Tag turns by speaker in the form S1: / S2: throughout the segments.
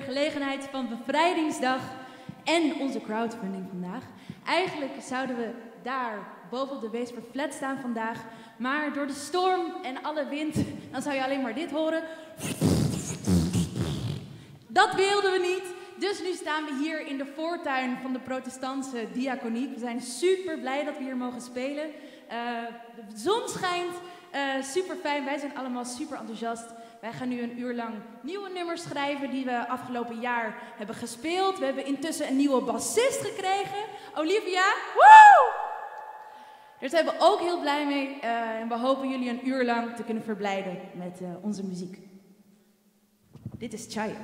S1: gelegenheid van Bevrijdingsdag en onze crowdfunding vandaag. Eigenlijk zouden we daar bovenop de Weesper Flat staan vandaag, maar door de storm en alle wind, dan zou je alleen maar dit horen. Dat wilden we niet. Dus nu staan we hier in de voortuin van de protestantse diaconie. We zijn super blij dat we hier mogen spelen. Uh, de zon schijnt, uh, super fijn. Wij zijn allemaal super enthousiast. Wij gaan nu een uur lang nieuwe nummers schrijven die we afgelopen jaar hebben gespeeld. We hebben intussen een nieuwe bassist gekregen, Olivia. Woe! Daar zijn we ook heel blij mee. Uh, en we hopen jullie een uur lang te kunnen verblijden met onze muziek. Dit is Chai.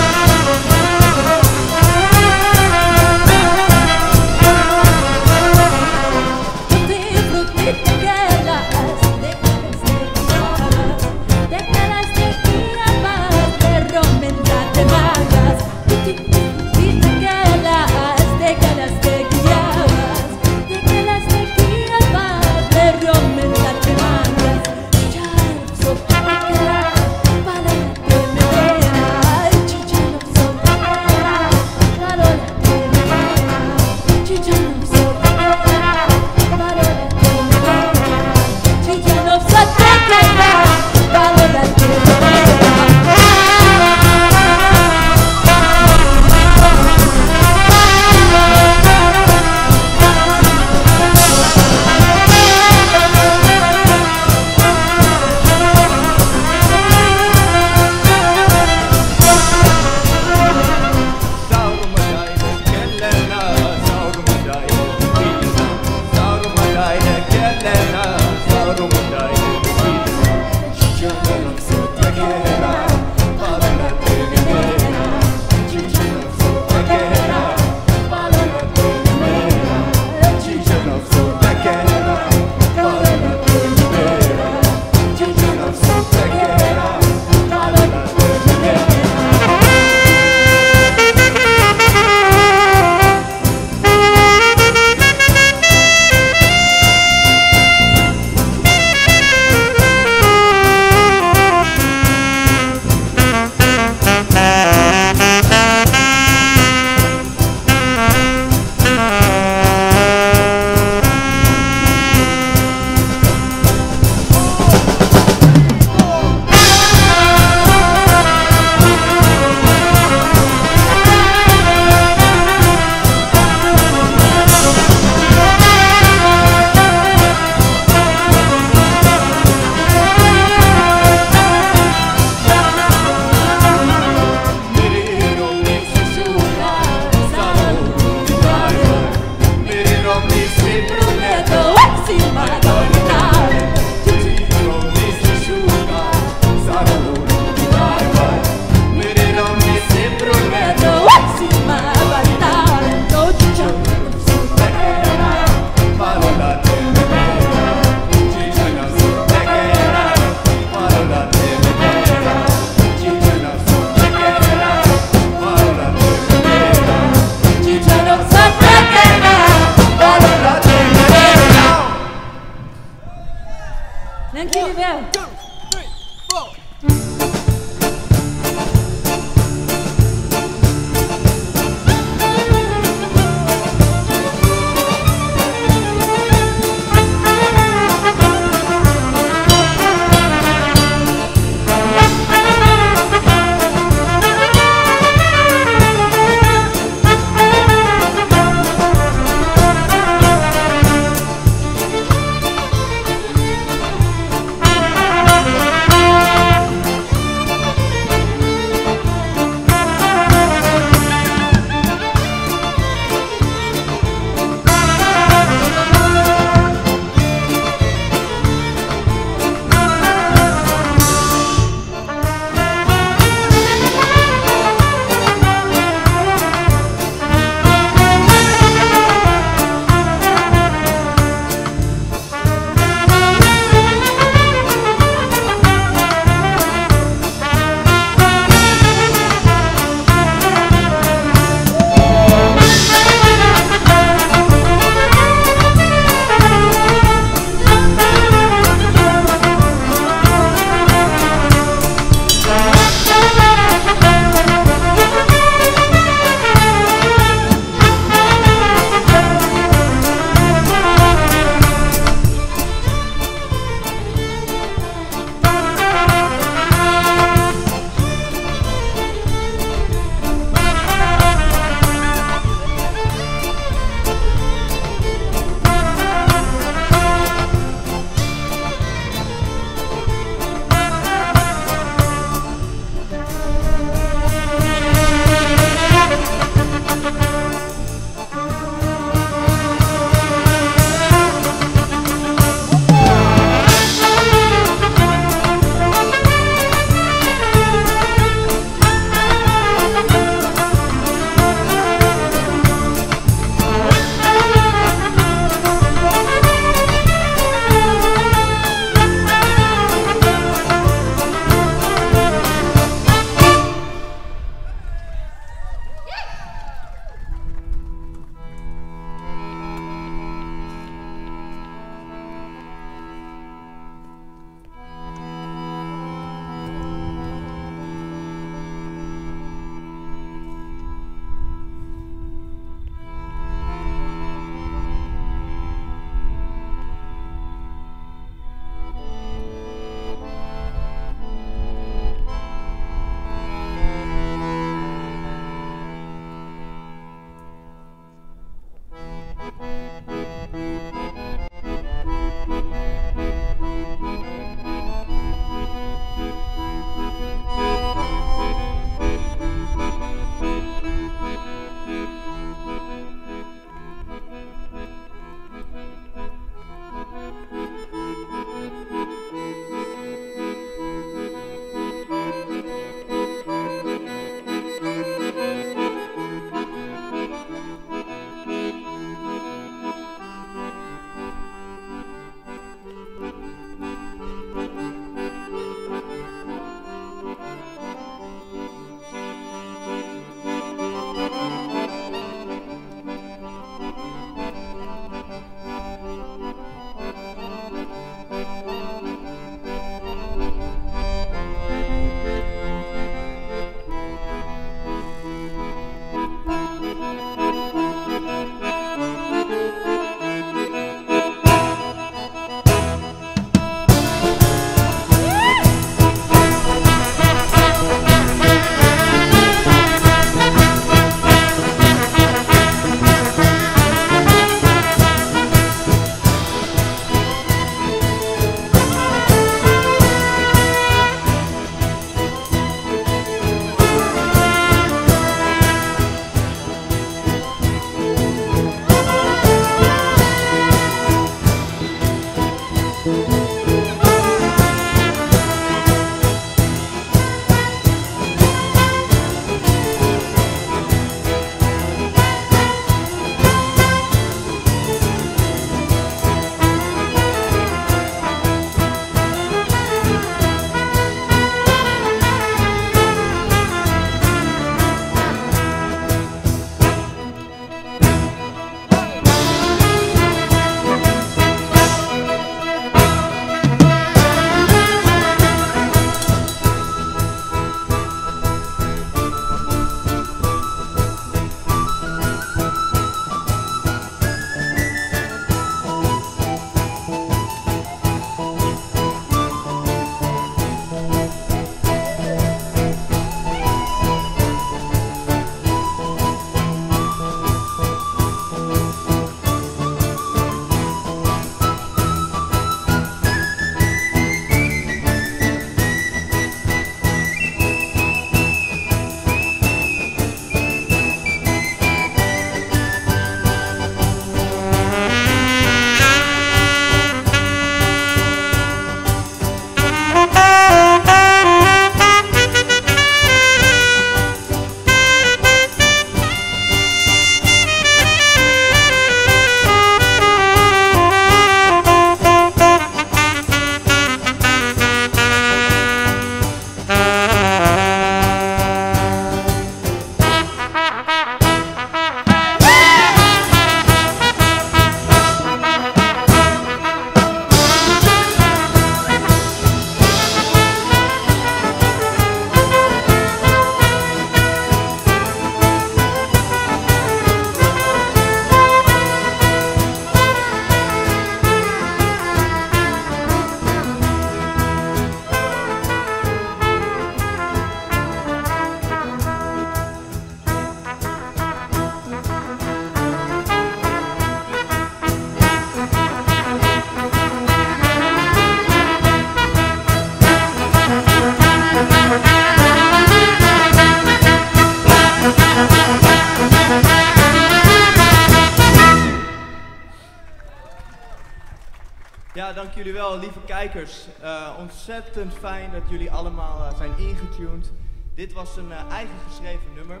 S2: Dank jullie wel, lieve kijkers. Uh, ontzettend fijn dat jullie allemaal uh, zijn ingetuned. Dit was een uh, eigen geschreven nummer.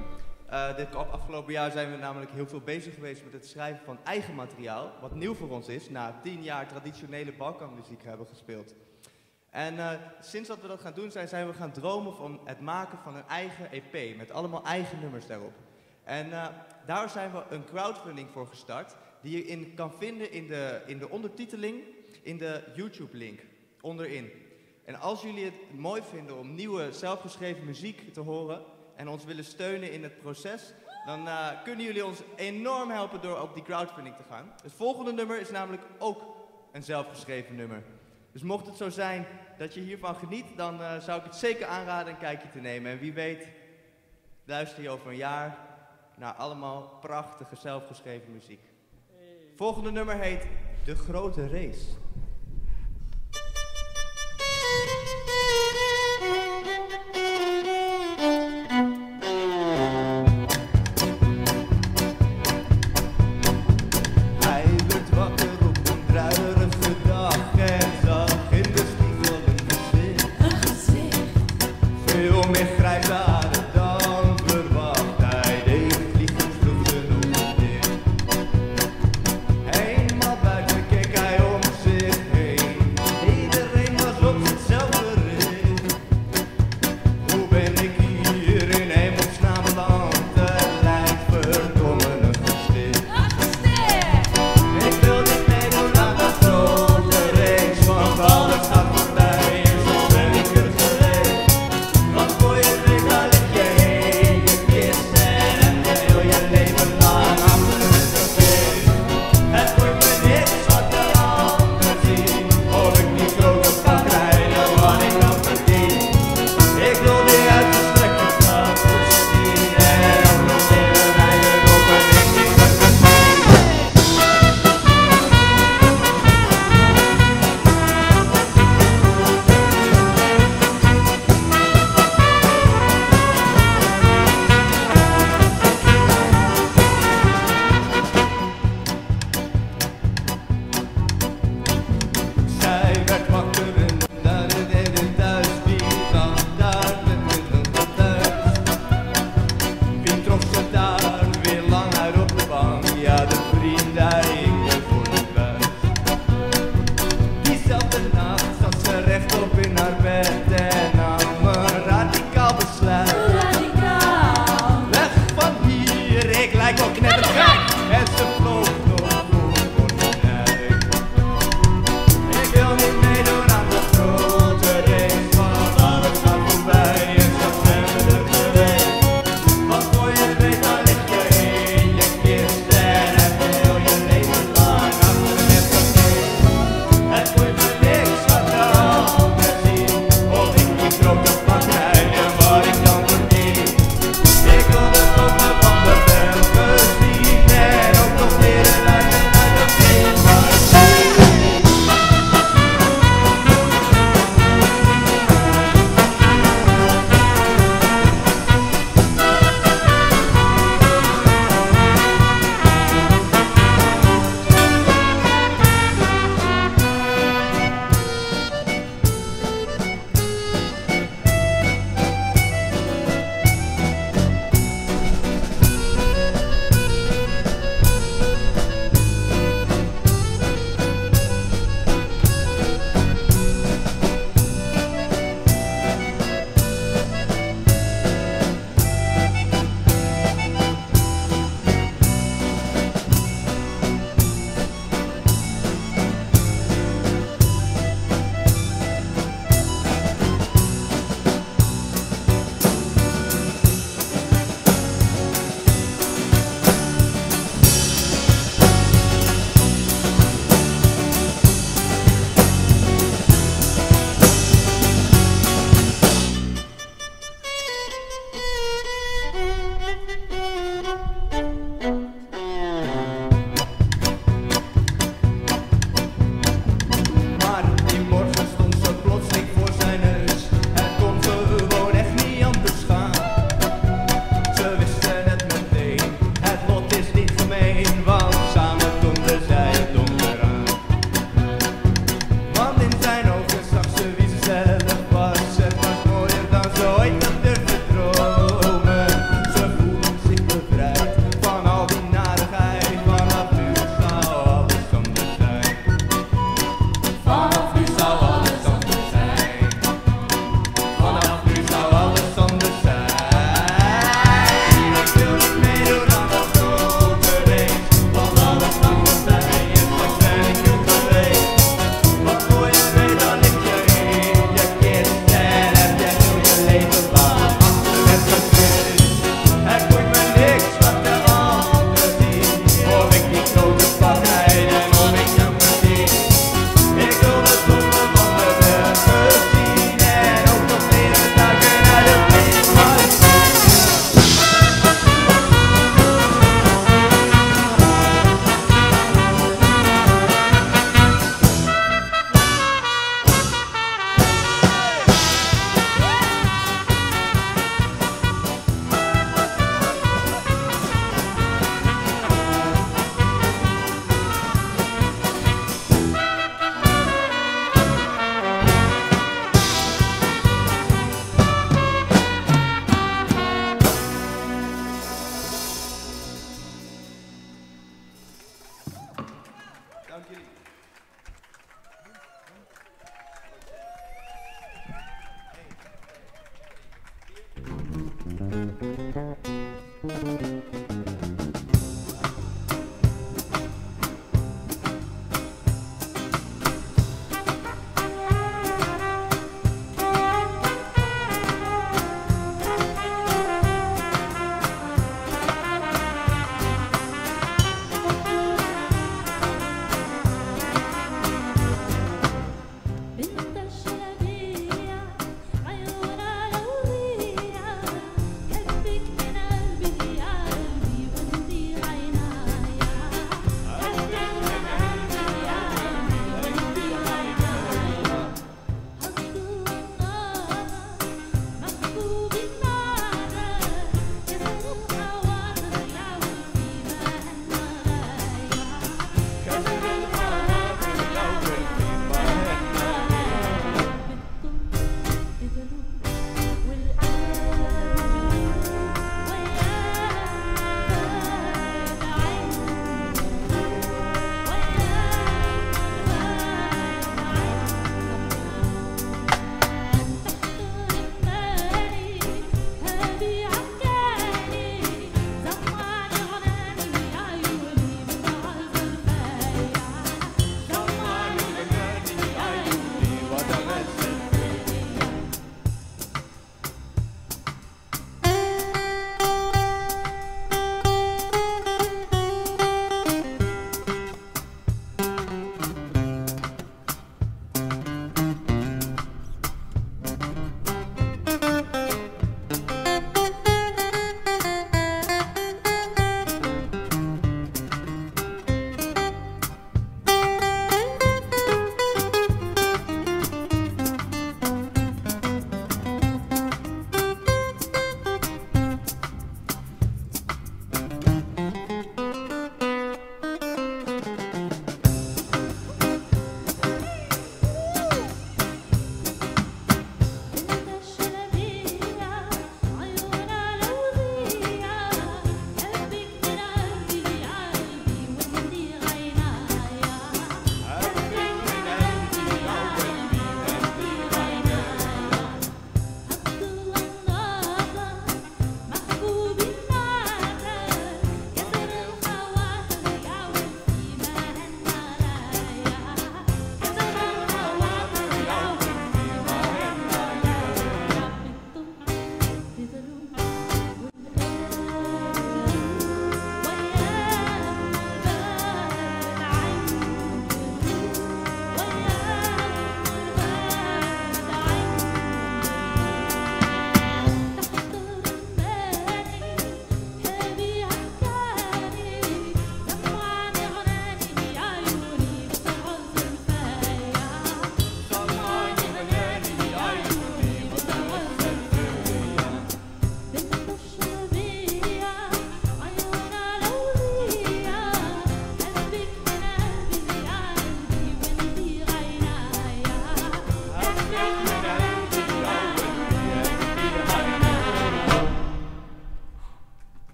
S2: dit afgelopen jaar zijn we namelijk heel veel bezig geweest met het schrijven van eigen materiaal. Wat nieuw voor ons is, na tien jaar traditionele Balkanmuziek hebben gespeeld. En sinds dat we dat gaan doen zijn, zijn we gaan dromen van het maken van een eigen EP. Met allemaal eigen nummers daarop. En daar zijn we een crowdfunding voor gestart. Die je in, kan vinden in de, in de ondertiteling in de YouTube-link onderin. En als jullie het mooi vinden om nieuwe zelfgeschreven muziek te horen en ons willen steunen in het proces, dan uh, kunnen jullie ons enorm helpen door op die crowdfunding te gaan. Het volgende nummer is namelijk ook een zelfgeschreven nummer. Dus mocht het zo zijn dat je hiervan geniet, dan uh, zou ik het zeker aanraden een kijkje te nemen. En wie weet, luister je over een jaar naar allemaal prachtige zelfgeschreven muziek. Volgende nummer heet De Grote Race.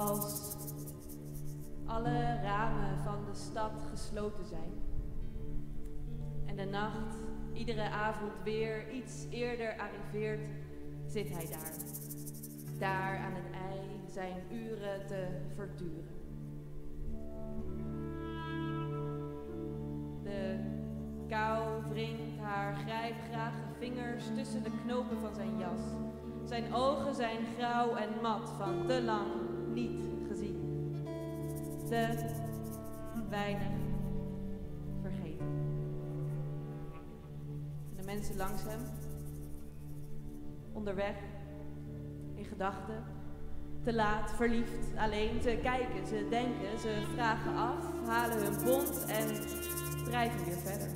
S3: Als alle ramen van de stad gesloten zijn en de nacht iedere avond weer iets eerder arriveert, zit hij daar. Daar aan het ei zijn uren te verduren. De kou wringt haar grijpgrage vingers tussen de knopen van zijn jas. Zijn ogen zijn grauw en mat van te lang niet gezien. Te weinig vergeten. De mensen langs hem, onderweg, in gedachten, te laat, verliefd, alleen. Ze kijken, ze denken, ze vragen af, halen hun bond en drijven weer verder.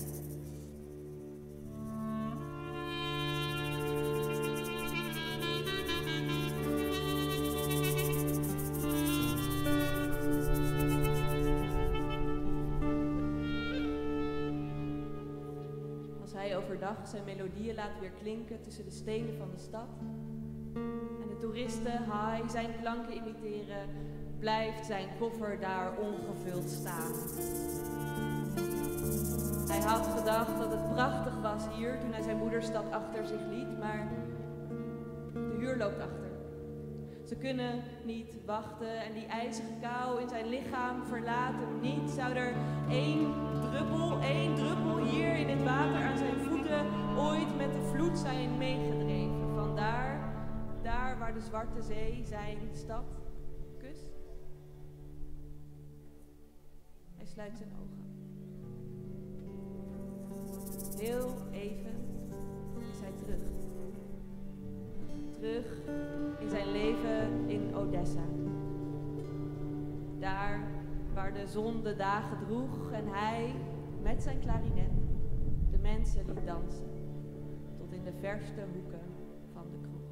S3: Hij zijn melodieën laat weer klinken tussen de stenen van de stad en de toeristen high zijn klanken imiteren, blijft zijn koffer daar ongevuld staan. Hij had gedacht dat het prachtig was hier toen hij zijn moederstad achter zich liet, maar de huur loopt achter. Ze kunnen niet wachten en die ijzige kou in zijn lichaam verlaat hem niet. Zou er één druppel, één druppel hier in dit water aan zijn voeten ooit met de vloed zijn meegedreven? Vandaar, daar waar de Zwarte Zee zijn stad kust. Hij sluit zijn ogen. Heel even is hij terug. Terug in zijn leven in Odessa. Daar waar de zon de dagen droeg en hij met zijn klarinet mensen liet dansen. Tot in de verste hoeken van de kroeg.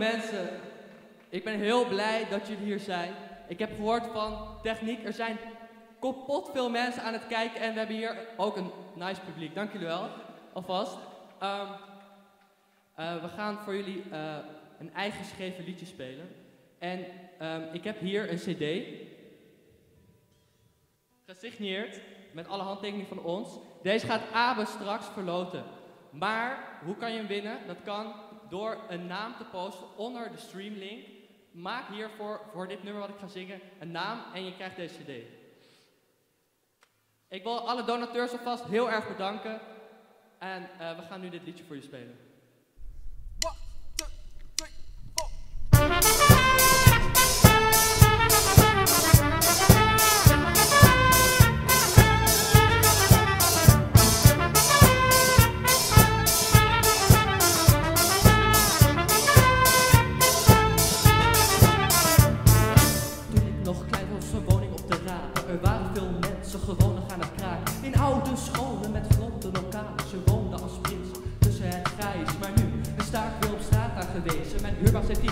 S4: Mensen, ik ben heel blij dat jullie hier zijn. Ik heb gehoord van techniek, er zijn kapot veel mensen aan het kijken en we hebben hier ook een nice publiek. Dank jullie wel, alvast. Ehm, eh, we gaan voor jullie eh, een eigen geschreven liedje spelen. En ehm, ik heb hier een cd, gesigneerd, met alle handtekeningen van ons. Deze gaat Abe straks verloten. Maar hoe kan je hem winnen? Dat kan door een naam te posten onder de streamlink. Maak hiervoor, voor dit nummer wat ik ga zingen, een naam en je krijgt deze cd. Ik wil alle donateurs alvast heel erg bedanken. En uh, we gaan nu dit liedje voor je spelen.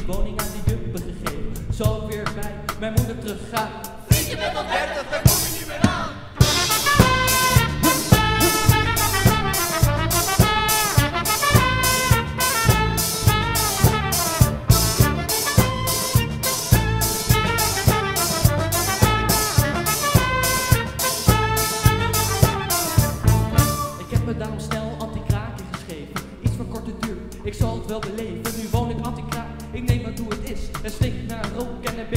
S4: Woning aan die dumpen gegeven. Zo weer bij mijn moeder teruggaan.
S2: Vriendje bent al 30, daar kom je niet meer aan.
S4: Ik heb me daarom snel anti-kraakje geschreven. Iets van korte duur, ik zal het wel beleven. Nu woon ik neem wat hoe het is. Het stinkt naar rook en een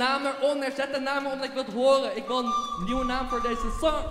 S4: naam eronder, zet de naam eronder, ik wil het horen. Ik wil een nieuwe naam voor deze song.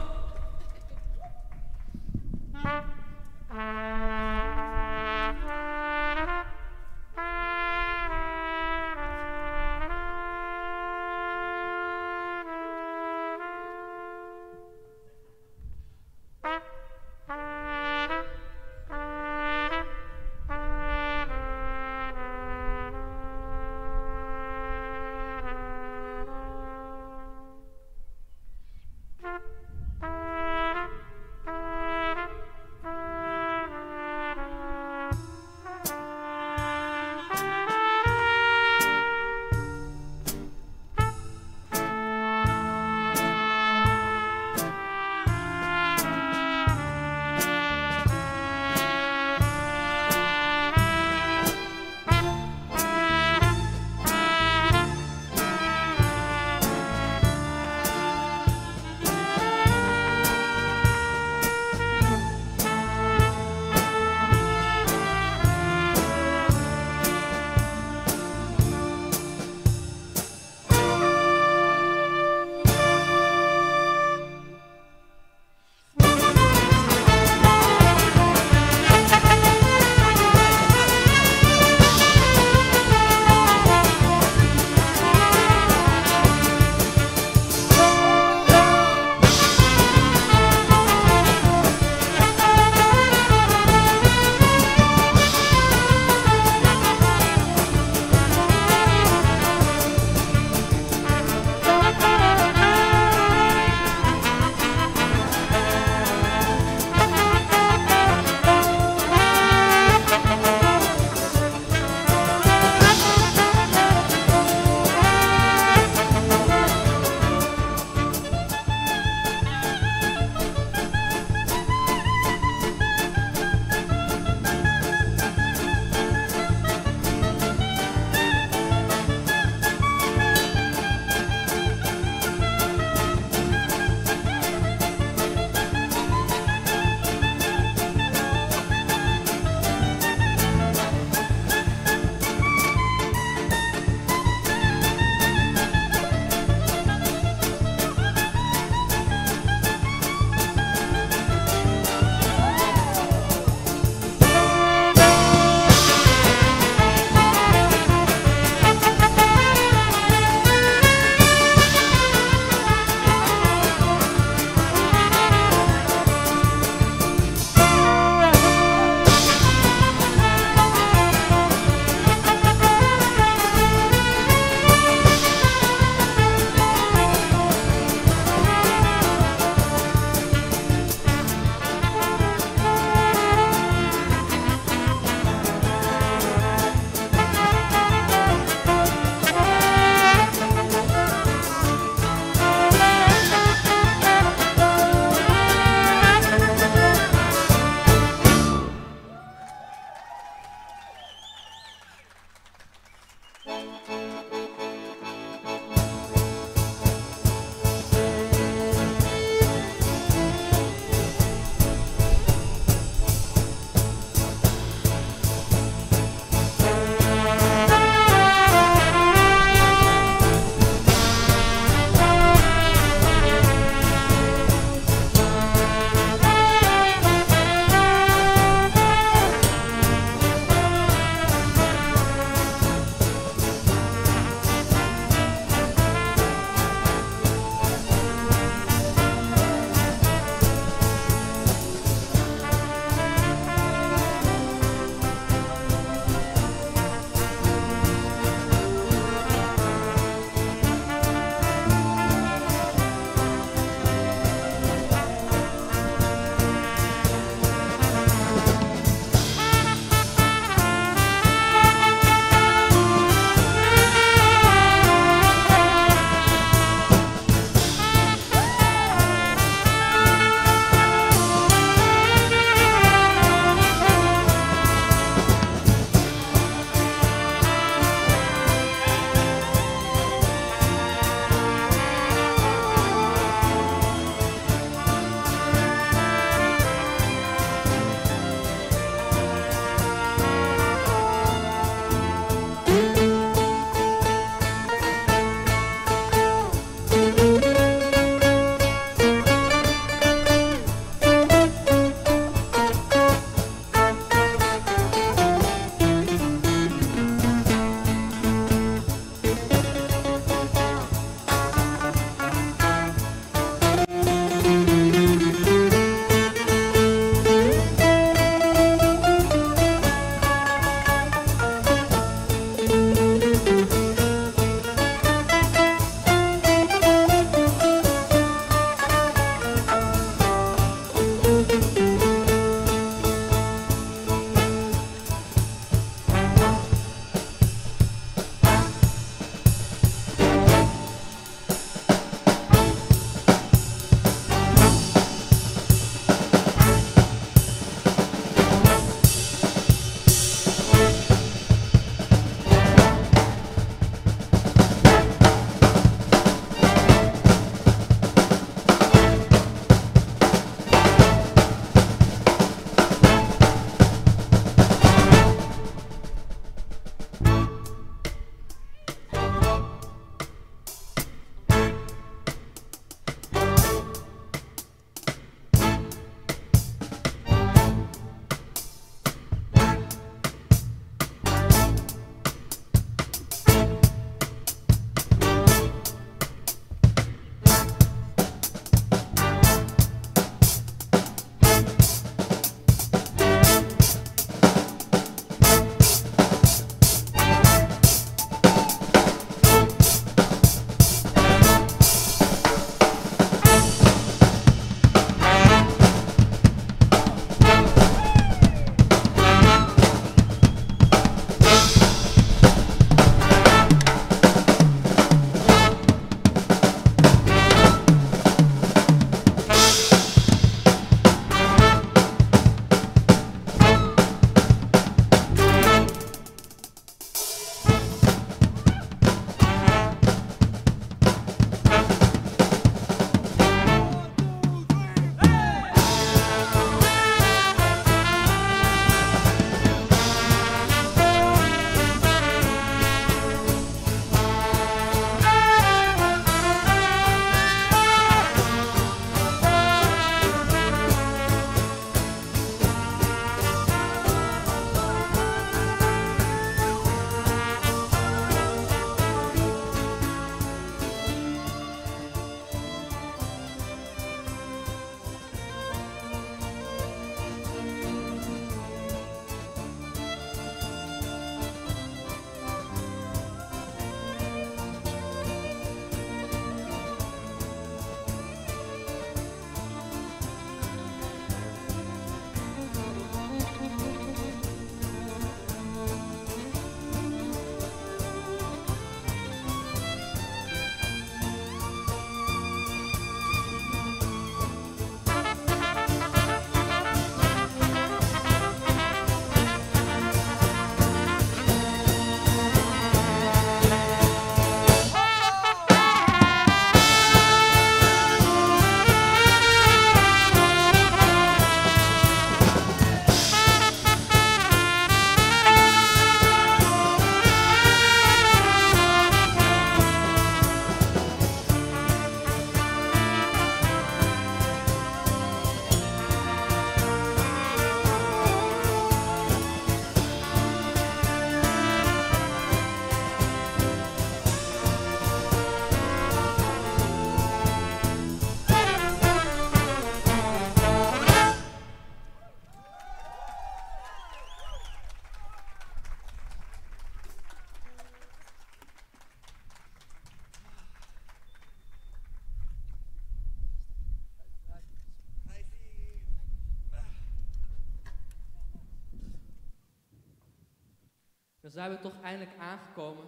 S4: dan zijn we toch eindelijk aangekomen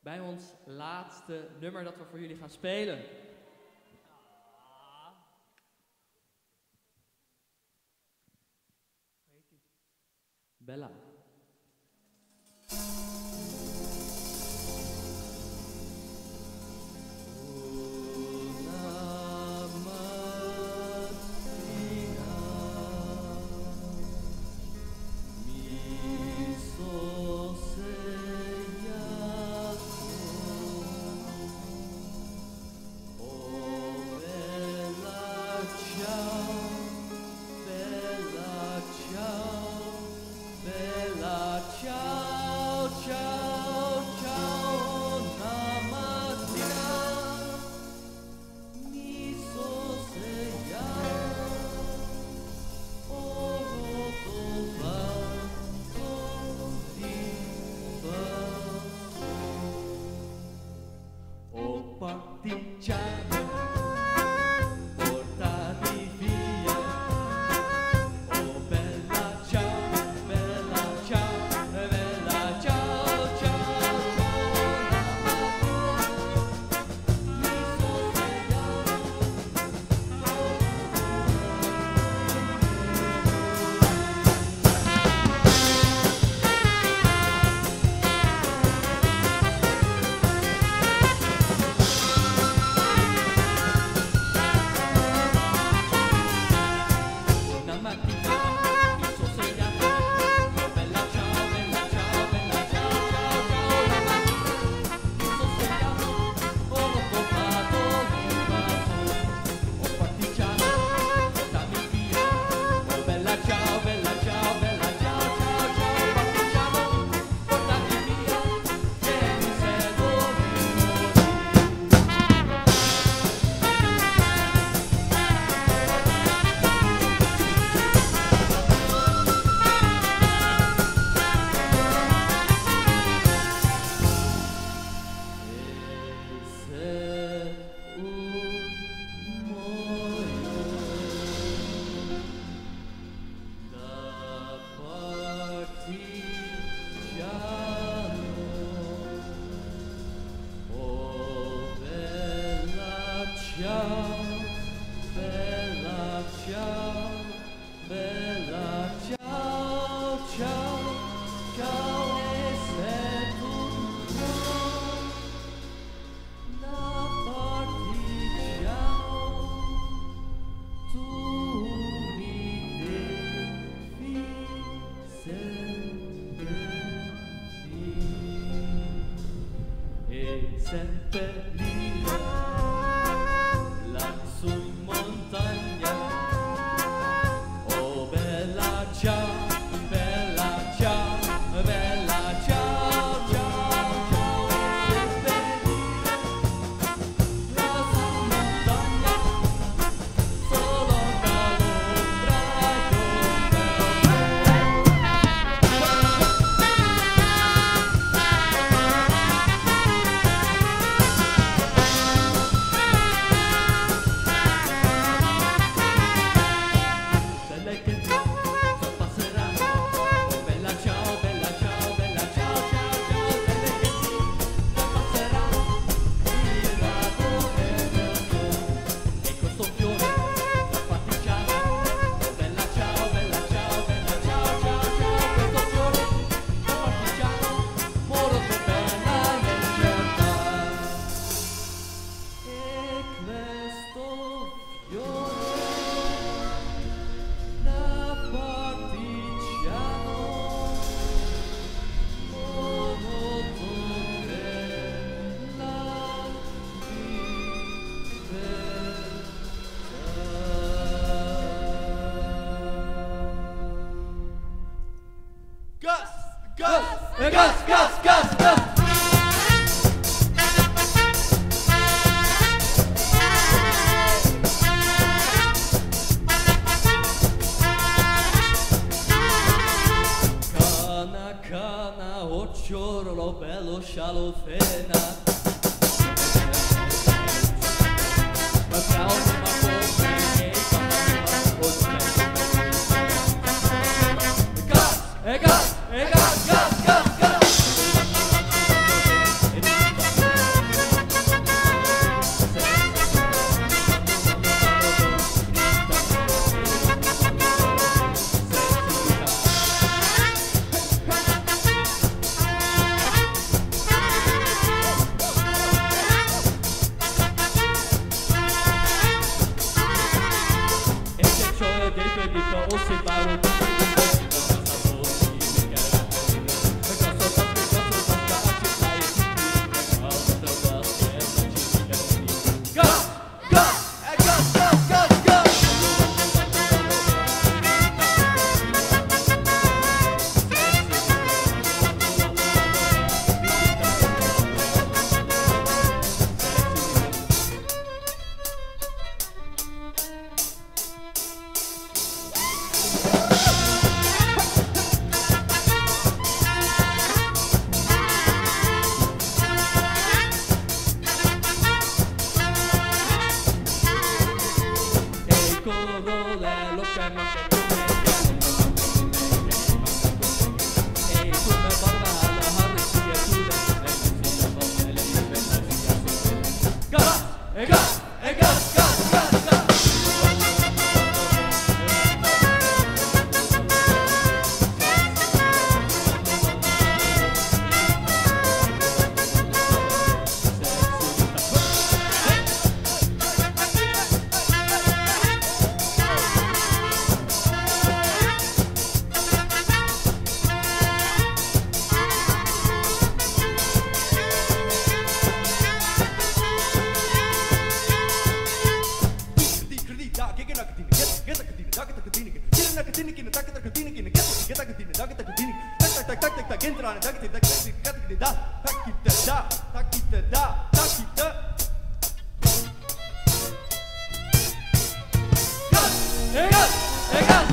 S4: bij ons laatste nummer dat we voor jullie gaan spelen. Bella.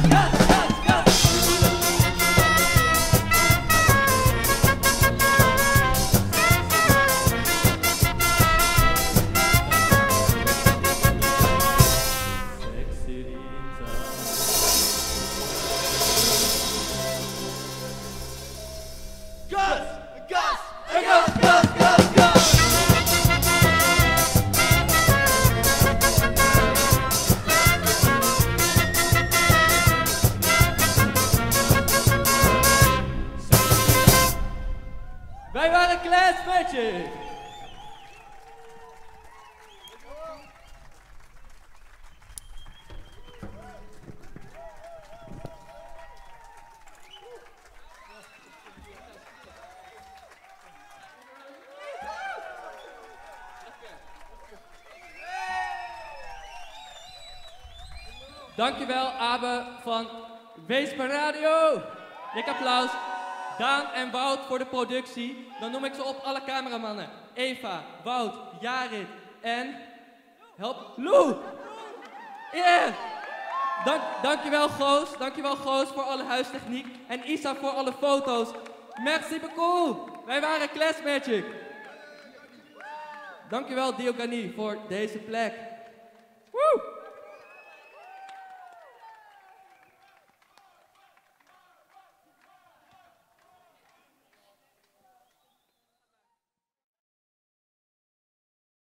S4: Yes! Dankjewel Abe van Weesper Radio. Dik applaus. Daan en Wout voor de productie. Dan noem ik ze op alle cameramannen. Eva, Wout, Jarit en... Help, Lou! Yeah! Dank, dankjewel Goos, dankjewel Goos voor alle huistechniek. En Isa voor alle foto's. Merci beaucoup! Wij waren Class Magic. Dankjewel Dioganie voor deze plek.